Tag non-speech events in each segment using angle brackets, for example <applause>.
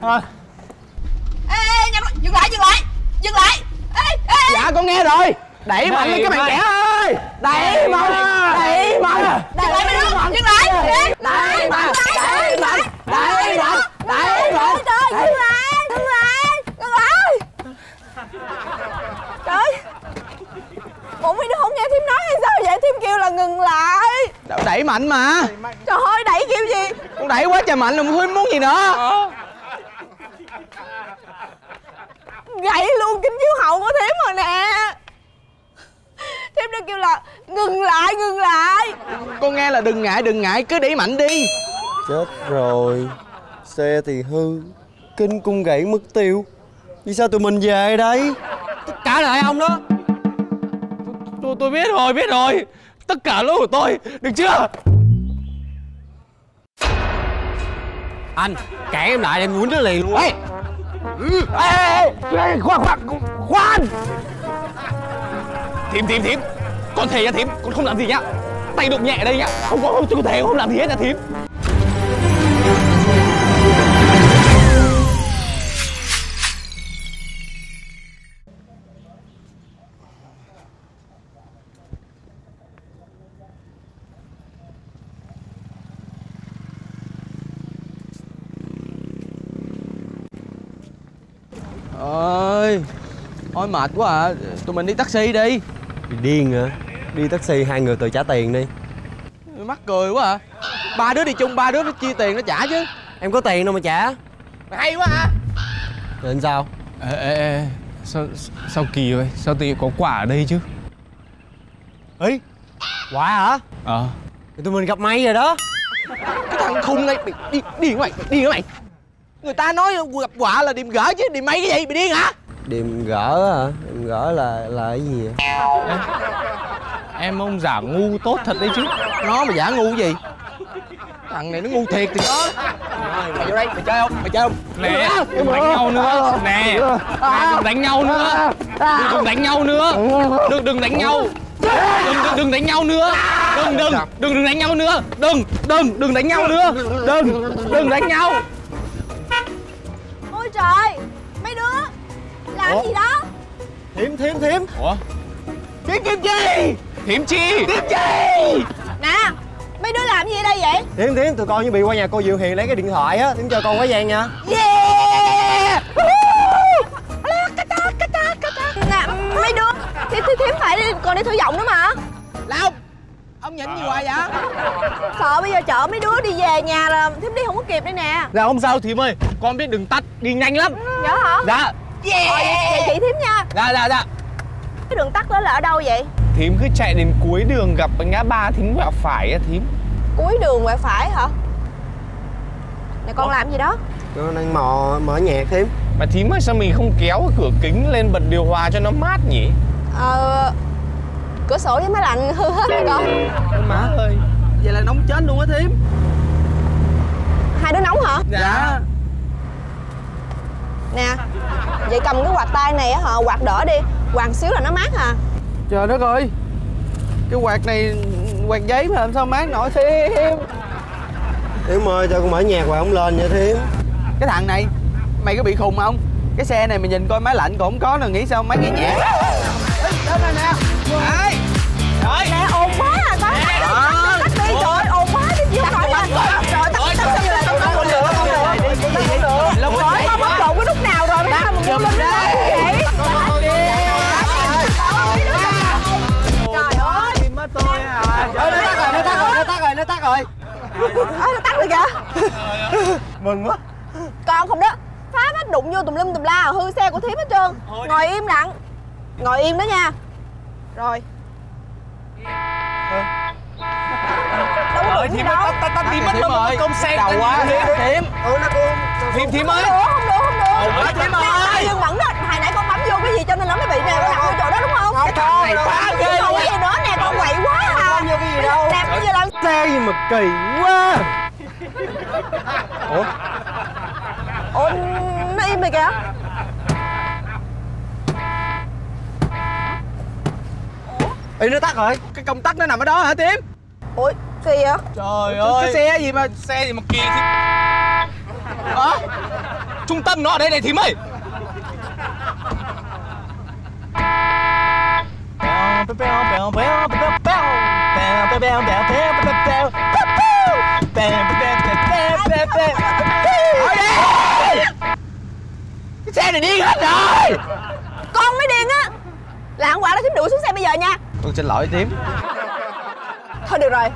à. ê ê nhanh dừng lại dừng lại dừng lại. Ê ê dạ con nghe rồi. Đẩy mạnh lên các bạn trẻ ơi. Đẩy mạnh đẩy mạnh. Dừng lại mày đứa dừng lại. Đẩy mạnh đẩy mạnh đẩy mạnh đẩy mạnh. trời dừng lại dừng lại dừng lại. Trời. Bộ mấy đứa không nghe thím nói hay sao vậy? Thím kêu là ngừng lại. Đẩy mạnh mà. Trời ơi đẩy kiểu gì? Con đẩy quá trời mạnh rồi không muốn gì nữa gãy luôn kính chiếu hậu của thím rồi nè. Thím đã kêu là ngừng lại ngừng lại. Con nghe là đừng ngại đừng ngại cứ đẩy mạnh đi. Chết rồi. Xe thì hư Kinh cung gãy mất tiêu. Vì sao tụi mình về đây? Tất cả là ông đó? Tôi tôi biết rồi biết rồi. Tất cả lỗi của tôi được chưa? Anh Cản em lại em quýnh nó liền luôn ê ê ê, ê khoan khoan khoan. Thím thím thím. Con thề nha thím con không làm gì nhá. Tay đụng nhẹ đây nhá. Không có không, không thề không làm gì hết nha thím. Ơi thôi mệt quá à. Tụi mình đi taxi đi. Bị điên hả? Đi taxi hai người tự trả tiền đi. Mắc cười quá à. Ba đứa đi chung ba đứa nó chia tiền nó trả chứ. Em có tiền đâu mà trả. Hay quá à. Định sao? Ê, ê, ê, sao, sao kỳ vậy? Sao tự có quả ở đây chứ? Ý Quả hả? Ờ. Thì tụi mình gặp may rồi đó. Cái thằng khùng này đi đi đi mày đi mày người ta nói gặp quả là điềm gỡ chứ điềm mấy cái gì bị điên hả? Điềm gỡ hả? Điềm gỡ là là cái gì vậy? <laughs> Em ông giả ngu tốt thật đấy chứ. Nó mà giả ngu gì? Thằng này nó ngu thiệt thì nó mày vô đây mày chơi không? Mày chơi không? Nè, đừng đánh nhau nữa. Nè, nè, đừng đánh nhau nữa. Đừng, đừng đánh nhau nữa. Đừng, đừng đánh nhau. Đừng, đừng, đừng đánh nhau nữa. Đừng, đừng, đừng, đừng đánh nhau nữa. Đừng, đừng, đừng đánh nhau nữa. Đừng, đừng đánh nhau trời. Mấy đứa làm Ủa? gì đó? Thiếm thiếm thiếm. Ủa, kiếm kiếm chi? Thím chi? Kiếm chi? Nè mấy đứa làm gì ở đây vậy? Thiếm thiếm tụi con như bị qua nhà cô Diệu Hiền lấy cái điện thoại á Thiếm cho con quá gian nha. Yeah! Nè mấy đứa thì thím phải đi còn đi thử giọng nữa mà ông nhìn gì hoài vậy? Sợ bây giờ chở mấy đứa đi về nhà là thím đi không có kịp đây nè. Dạ không sao thím ơi. Con biết đường tắt, đi nhanh lắm. Nhớ hả? Dạ, Ờ, vậy, vậy chị thím nha. Dạ, dạ, dạ. Cái đường tắt đó là ở đâu vậy? Thím cứ chạy đến cuối đường gặp ngã ba thím quẹo phải á thím. Cuối đường ngoài phải hả? Nè con làm gì đó? Con đang mò mở nhạc Thiếm Mà thím ơi sao mình không kéo cái cửa kính lên bật điều hòa cho nó mát nhỉ? ờ cửa sổ với máy lạnh hư hết rồi con. Má ơi vậy là nóng chết luôn á thím. Hai đứa nóng hả? Dạ. Nè vậy cầm cái quạt tay này á hả? Quạt đỡ đi quạt xíu là nó mát à. Trời đất ơi. Cái quạt này quạt giấy mà làm sao mát nổi thím. Thiếm ơi cho con mở nhạc hoài không lên nha Thiếm cái thằng này mày có bị khùng không? Cái xe này mày nhìn coi máy lạnh còn không có nữa nghĩ sao máy nghe nhạc ơi nó tắt rồi kìa. <laughs> Mừng quá. Con không đó. Phá hết đụng vô tùm lum tùm la hư xe của thím hết trơn. Ngồi im lặng. Ngồi im đó nha. Rồi. Đâu có Ơi đụng gì đâu. ơi, tắt tắt thím mất thím mất ơi công xe đầu quá. Thím Ừ, nó cũng Thím thím ơi không được không được không được. Thím ơi. Dương bẩn đó hồi nãy con bấm vô cái gì cho nên nó mới bị nè con đặt vô chỗ đó đúng không? Cái thằng này phá ghê mà kỳ quá. Ủa? Ủa nó im rồi kìa. Ê, nó tắt rồi. Cái công tắc nó nằm ở đó hả thím ủa kỳ vậy? Trời ơi cái xe gì mà Xe gì mà kỳ thì Hả? trung tâm nó ở đây này thím ơi cái xe này điên hết rồi con mới điên á. Lạng quả là thím đuổi xuống xe bây giờ nha. Tôi xin lỗi thím. Thôi được rồi.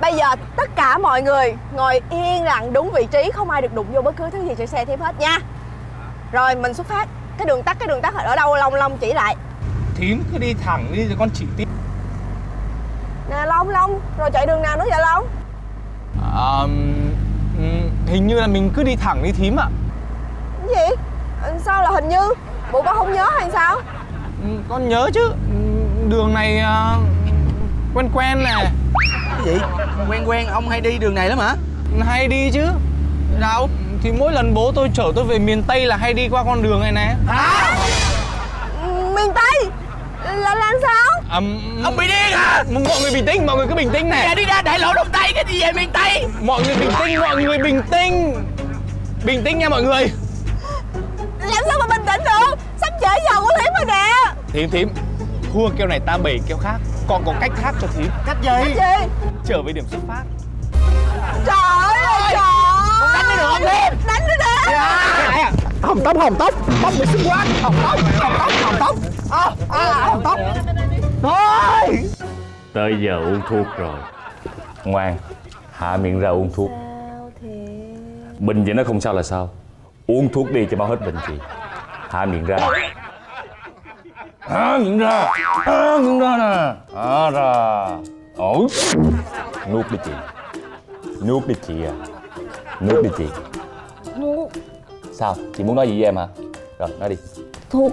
Bây giờ tất cả mọi người ngồi yên lặng đúng vị trí không ai được đụng vô bất cứ thứ gì trên xe thím hết nha. Rồi mình xuất phát. Cái đường tắt cái đường tắt ở đâu? Long long chỉ lại. Thím cứ đi thẳng đi rồi con chỉ tiếp nè long long rồi chạy đường nào nữa vậy long? Ờ, ừm, hình như là mình cứ đi thẳng đi thím ạ. Cái gì? Ờ, sao là hình như? Bộ con không nhớ hay sao? Ừm, con nhớ chứ. Đường này à, quen quen nè. Cái gì? Quen quen ông hay đi đường này lắm hả? Hay đi chứ. Đâu thì mỗi lần bố tôi chở tôi về miền tây là hay đi qua con đường này nè. Ừ, miền tây là làm sao? À, ông bị điên à mọi người bình tĩnh mọi người cứ bình tĩnh Nè. Này đi ra đại lộ đông tây cái gì về miền tây? Mọi người bình tĩnh mọi người bình tĩnh. Bình tĩnh nha mọi người. Làm sao mà bình tĩnh được? Sắp trễ giờ của thím rồi nè. Thím thím thua keo này ta bày keo khác. Còn có cách khác cho thím cách gì? Cái gì? Trở về điểm xuất phát. Trời ơi trời đánh được không thím đánh nữa nè hồng tóc hồng tóc. Tóc bị xinh quá. Hồng tóc hồng tóc hồng tóc à, à, tóc thôi Tới giờ uống thuốc rồi. Ngoan Hạ miệng ra uống thuốc. Bệnh gì nó không sao là sao? Uống thuốc đi cho mau hết bệnh chị Hạ miệng ra. Hạ miệng ra. Hạ miệng ra nè. Hạ ra. Ủa Nuốt đi chị. Nuốt đi chị à. Nuốt đi chị. Sao? Chị muốn nói gì với em hả? Rồi nói đi. Thuốc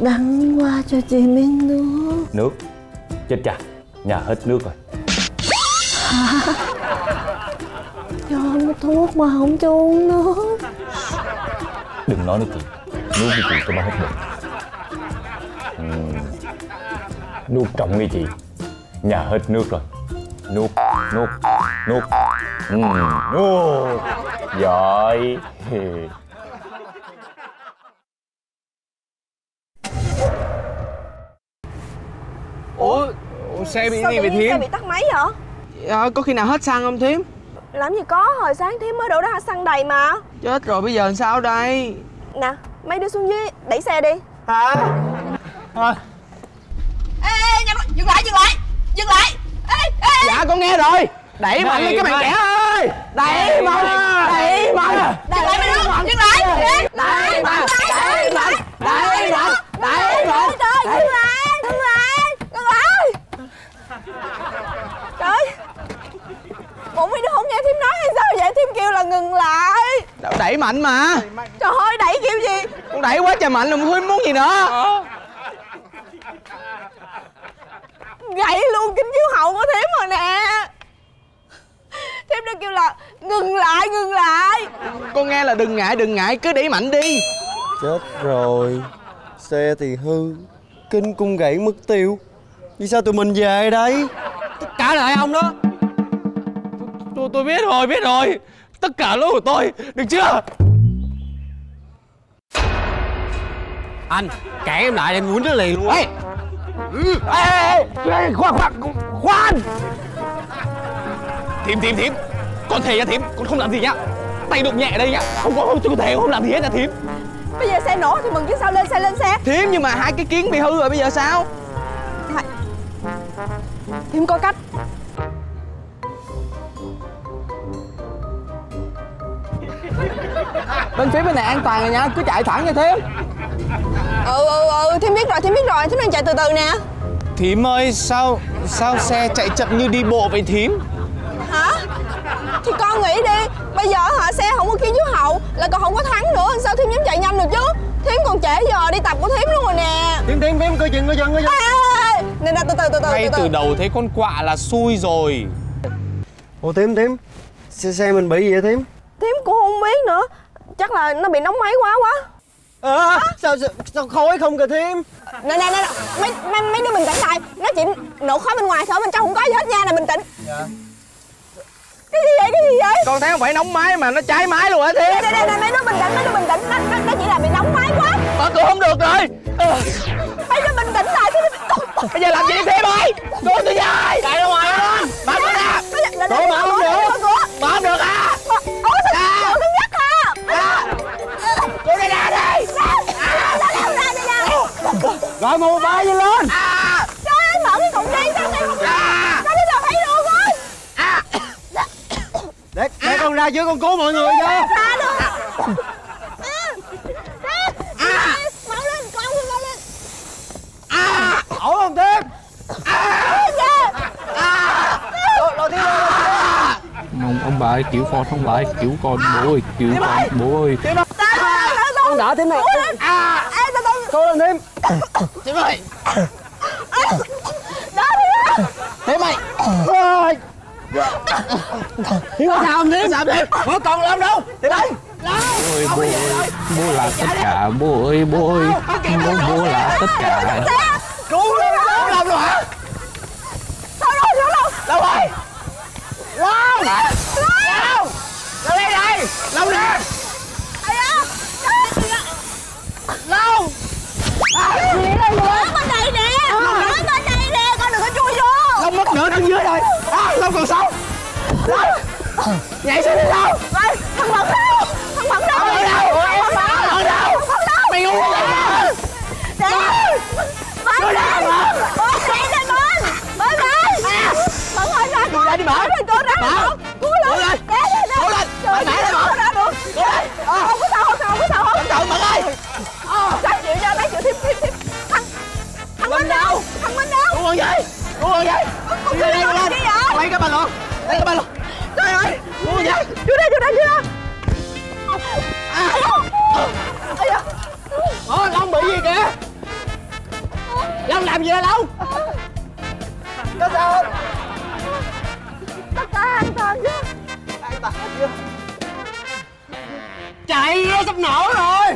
đắng qua cho chị miếng nước Nước. Chết cha. Nhà hết nước rồi. <laughs> Cho uống thuốc mà không cho uống nước. Đừng nói nữa chị Nuốt đi chị cho mau hết bệnh Ừm. Nuốt trọng đi chị Nhà hết nước rồi. Nuốt Nuốt Nuốt Ừm, Nuốt Giỏi <laughs> ủa ủa, xe bị sao gì vậy thím xe bị tắt máy vậy? À, có khi nào hết xăng không thím? Làm gì có hồi sáng thím mới đổ ra xăng đầy mà. Chết rồi bây giờ làm sao đây? Nè mấy đứa xuống dưới đẩy xe đi. Hả? Thôi, ê ê nhanh dừng lại dừng lại dừng lại. Ê ê dạ con nghe rồi. Đẩy mạnh lên các bạn trẻ ơi. Đẩy mạnh đẩy mạnh. Mấy đứa dừng lại đẩy mạnh đẩy mạnh. Đẩy mạnh đẩy mạnh trời dừng lại dừng lại dừng lại trời bộ mấy đứa không nghe thím nói hay sao vậy thím kêu là ngừng lại đẩy mạnh mà. Trời ơi đẩy kiểu gì? Con đẩy quá trời mạnh rồi thím muốn gì nữa. Gãy luôn kính chiếu hậu của thím rồi nè. Thím đã kêu là ngừng lại ngừng lại. Con nghe là đừng ngại đừng ngại cứ đẩy mạnh đi. Chết rồi. Xe thì hư Kinh cung gãy mất tiêu. Vì sao tụi mình về đây? Cả lại ông đó? Tôi, tôi biết rồi biết rồi tất cả lỗi của tôi được chưa? Anh cản em lại em quýnh nó liền luôn? Ê! Ê ê khoan khoan khoan! Thím thím thím. Con thề nha thím. Con không làm gì nhá tay đụng nhẹ đây nhá không có không, tôi thề không làm gì hết nha thím. Bây giờ xe nổ thì mừng chứ sao lên xe lên xe? Thím nhưng mà hai cái kiến bị hư rồi bây giờ sao? Thím có cách bên phía bên này an toàn rồi nha cứ chạy thẳng nha thím ừ ừ ừ thím biết rồi thím biết rồi thím đang chạy từ từ nè. Thím ơi sao sao xe chạy chậm như đi bộ vậy thím hả? Thì con nghĩ đi bây giờ hả xe không có kiến chiếu hậu là còn không có thắng nữa sao thím dám chạy nhanh được chứ? Thím còn trễ giờ đi tập của thím luôn rồi nè. Tím tím tím coi chừng coi chừng coi chừng. Nè nè từ từ từ từ ngay từ từ từ. đầu thấy con quạ là xui rồi. Ủa tím tím Xe, xe mình bị gì vậy tím thím cũng không biết nữa. Chắc là nó bị nóng máy quá quá. À, à? Sao, sao sao khói không kìa thêm nè nè nè mấy mấy, mấy đứa bình tĩnh lại nó chỉ nổ khói bên ngoài thôi bên trong không có gì hết nha là bình tĩnh. Dạ. Cái gì vậy cái gì vậy? Con thấy không phải nóng máy mà nó cháy máy luôn á thêm nè nè nè mấy đứa bình tĩnh mấy đứa bình tĩnh. Nó, nó, nó chỉ là bị nóng máy quá. Ờ, Mở cửa không được rồi. À. mấy đứa bình tĩnh lại cái bây giờ làm gì đi thêm một ba đi lên. Trời ơi mở cái cổng đi sao đây không sao Sao đi đâu thấy được ơi Để, để con ra chứ con cứu mọi người cho. Ra luôn. Mở lên con mở lên. Ổn không Tim Rồi Tim ông ông bà ơi cứu con ông bà ơi cứu con bố ơi cứu con bố ơi Con đỡ Tim này Cố lên Tim Tim ơi Đó đi ơi Rồi. Tim có sao không Tim Sao Tim Không còn làm đâu. Ơi bố ơi bố ơi. Bố là tất cả bố ơi bố ơi. Bố bố là tất cả. Cứu lên Không làm luôn hả? Thôi rồi rồi rồi Đâu? Rồi? Lâu Lâu Lâu đây đây. Lâu nè à, Lâu còn sống Lâu Nhảy xuống đi Ê, Thằng Mẫn đâu? Thằng Mẫn đâu? Ở đâu? Thằng Mẫn Ở đâu? Thằng Mẫn đâu? Mày ngu vậy ra mà. Mẫn chạy lên Mẫn Mẫn ơi Mẫn ơi ra Đưa ra đi Mẫn. Mẫn Cứu ra Mẫn. Cứu lên. Nè nè nè Cứu lên. Mẹ ơi, lên, ra được. Cứu lên. Không có sao không sao không có sao? Không Cẩn thận Mẫn ơi. Sao chịu ra đây chịu. Thêm thêm thêm Thằng Thằng Minh đâu? Thằng Minh đâu? Cứu con dây Cứu con dây Lấy cái ba lon Lấy cái ba lon Trời ơi. Con dây Chú đây chú đây chú đây Ồ Long bị gì kìa? Long làm gì vậy Long? Có sao không? Tất cả an toàn chứ. An toàn chưa Chạy sắp nổ rồi